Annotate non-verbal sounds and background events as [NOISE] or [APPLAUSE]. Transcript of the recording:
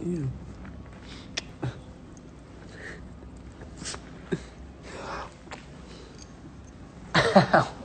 Ew. Ow. [LAUGHS]